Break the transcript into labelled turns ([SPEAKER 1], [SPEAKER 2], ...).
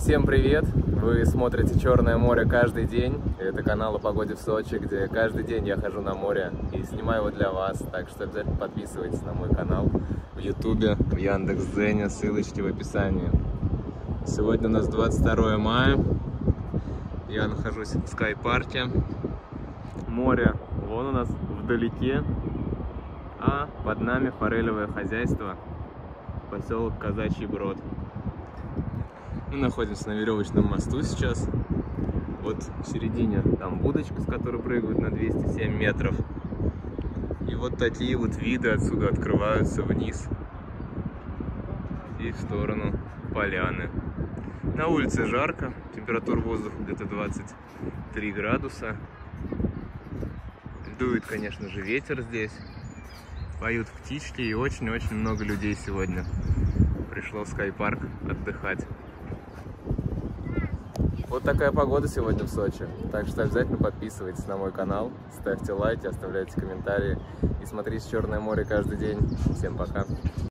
[SPEAKER 1] Всем привет! Вы смотрите Черное море каждый день. Это канал о погоде в Сочи, где каждый день я хожу на море и снимаю его для вас. Так что обязательно подписывайтесь на мой канал в Ютубе, в Яндекс.Дзене, ссылочки в описании. Сегодня у нас 22 мая. Я нахожусь в Скай-парке. Море вон у нас вдалеке, а под нами форелевое хозяйство, поселок Казачий Брод. Мы находимся на веревочном мосту сейчас. Вот в середине там будочка, с которой прыгают на 207 метров. И вот такие вот виды отсюда открываются вниз и в сторону поляны. На улице жарко, температура воздуха где-то 23 градуса. Дует, конечно же, ветер здесь. Поют птички и очень-очень много людей сегодня пришло в скайпарк отдыхать. Вот такая погода сегодня в Сочи. Так что обязательно подписывайтесь на мой канал, ставьте лайки, оставляйте комментарии и смотрите Черное море каждый день. Всем пока!